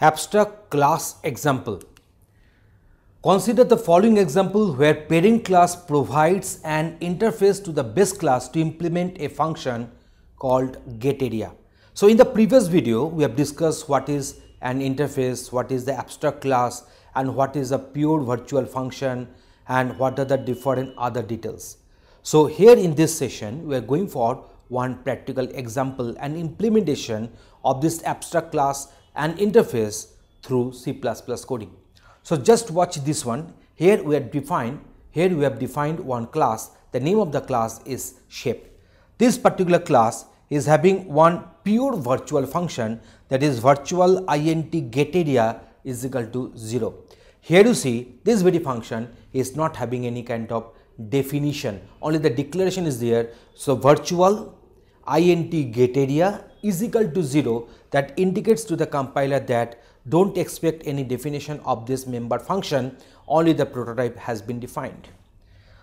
Abstract class example. Consider the following example where parent class provides an interface to the base class to implement a function called getArea. So in the previous video, we have discussed what is an interface, what is the abstract class and what is a pure virtual function and what are the different other details. So here in this session, we are going for one practical example and implementation of this abstract class and interface through C++ coding. So just watch this one. Here we have defined, here we have defined one class. The name of the class is shape. This particular class is having one pure virtual function that is virtual int getArea is equal to 0. Here you see this very function is not having any kind of definition only the declaration is there. So virtual int getArea is equal to 0 that indicates to the compiler that don't expect any definition of this member function only the prototype has been defined.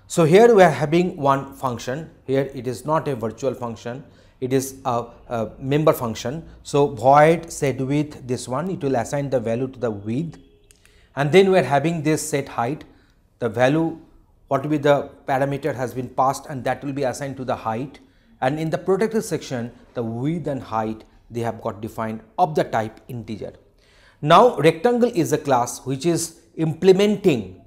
So here we are having one function here it is not a virtual function it is a, a member function. So void set width this one it will assign the value to the width and then we are having this set height the value what will be the parameter has been passed and that will be assigned to the height and in the protected section the width and height they have got defined of the type integer. Now rectangle is a class which is implementing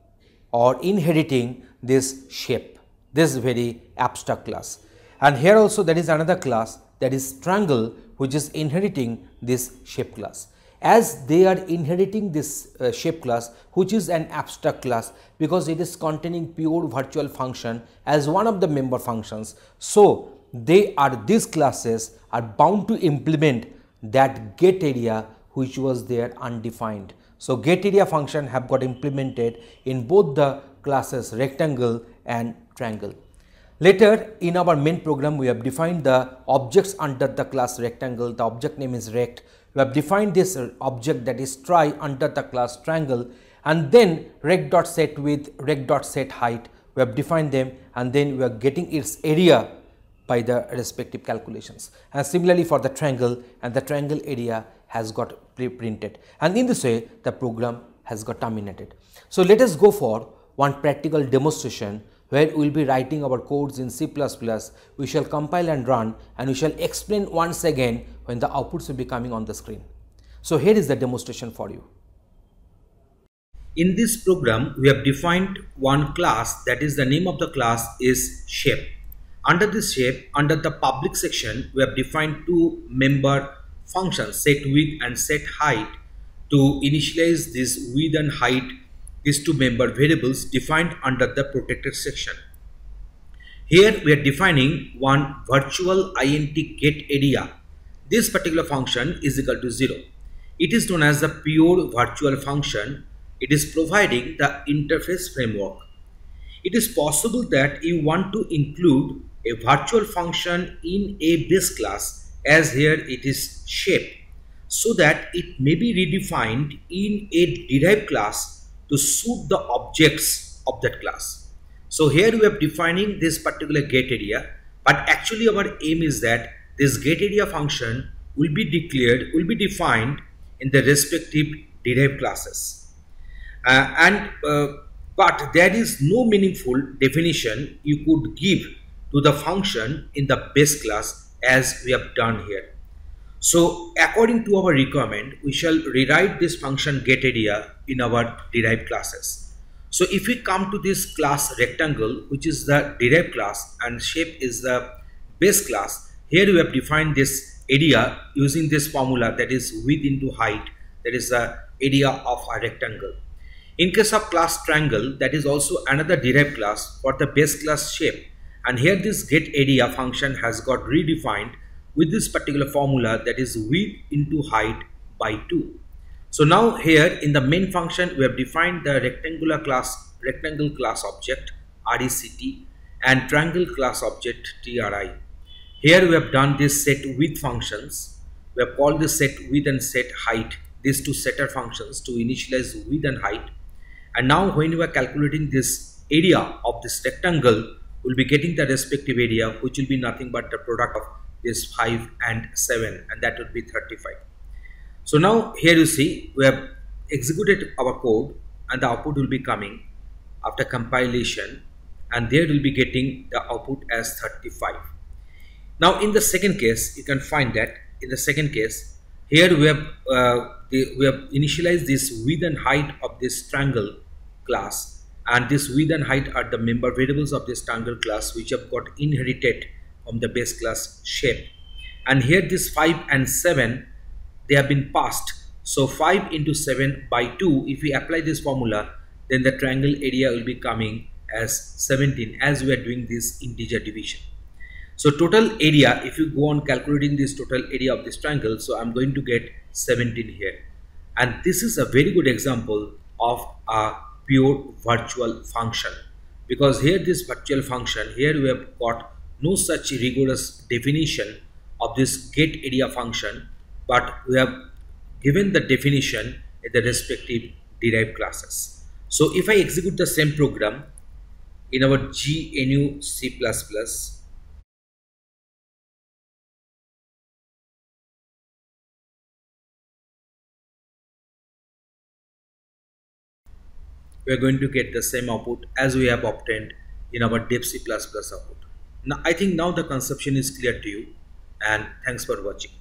or inheriting this shape this very abstract class and here also there is another class that is triangle which is inheriting this shape class as they are inheriting this uh, shape class which is an abstract class because it is containing pure virtual function as one of the member functions. So, they are these classes are bound to implement that get area which was there undefined. So, get area function have got implemented in both the classes rectangle and triangle. Later in our main program we have defined the objects under the class rectangle the object name is rect. We have defined this object that is try under the class triangle and then rect dot set width rect dot set height we have defined them and then we are getting its area by the respective calculations. And similarly for the triangle and the triangle area has got pre-printed and in this way the program has got terminated. So let us go for one practical demonstration where we will be writing our codes in C++, we shall compile and run and we shall explain once again when the outputs will be coming on the screen. So here is the demonstration for you. In this program, we have defined one class that is the name of the class is shape. Under this shape, under the public section, we have defined two member functions set width and set height to initialize this width and height these two member variables defined under the protected section. Here we are defining one virtual int getArea. This particular function is equal to 0. It is known as the pure virtual function. It is providing the interface framework. It is possible that you want to include a virtual function in a base class as here it is shape so that it may be redefined in a derived class to suit the objects of that class. So here we are defining this particular gate getArea but actually our aim is that this gate getArea function will be declared, will be defined in the respective derived classes. Uh, and uh, but there is no meaningful definition you could give to the function in the base class as we have done here. So according to our requirement, we shall rewrite this function getArea in our derived classes. So if we come to this class rectangle, which is the derived class and shape is the base class, here we have defined this area using this formula that is width into height, that is the area of a rectangle. In case of class triangle, that is also another derived class for the base class shape. And here this getArea function has got redefined with this particular formula that is width into height by 2. So now here in the main function we have defined the rectangular class rectangle class object RECT and triangle class object TRI. Here we have done this set width functions. We have called this set width and set height these two setter functions to initialize width and height. And now when we are calculating this area of this rectangle, we'll be getting the respective area which will be nothing but the product of this 5 and 7 and that would be 35 So now here you see we have executed our code and the output will be coming after compilation and there will be getting the output as 35. Now in the second case you can find that in the second case here we have uh, the, we have initialized this width and height of this triangle class and this width and height are the member variables of this triangle class which have got inherited from the base class shape. And here this 5 and 7 they have been passed. So 5 into 7 by 2 if we apply this formula then the triangle area will be coming as 17 as we are doing this integer division. So total area if you go on calculating this total area of this triangle so i'm going to get 17 here. And this is a very good example of a pure virtual function. Because here this virtual function here we have got no such rigorous definition of this get area function but we have given the definition in the respective derived classes. So if i execute the same program in our gnu c++ we are going to get the same output as we have obtained in our dev C++ output. Now, I think now the conception is clear to you and thanks for watching.